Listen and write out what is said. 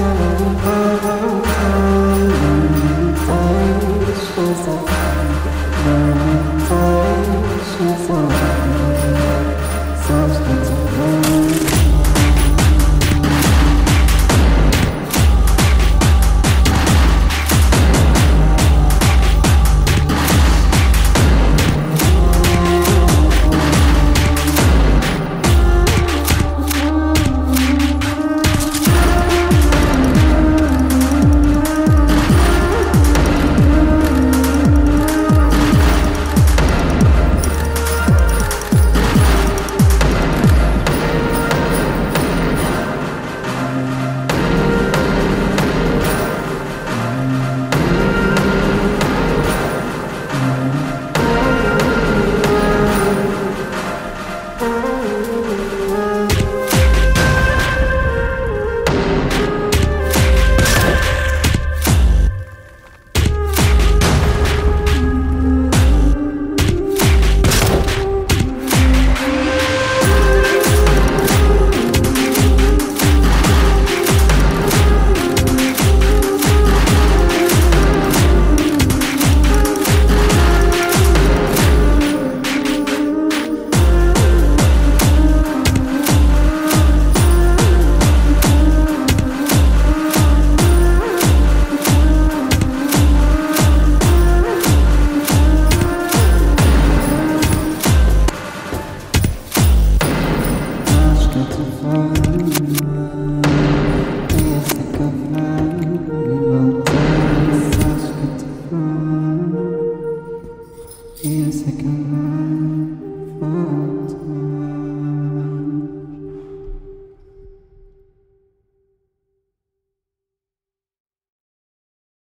Thank you. Yes, I can.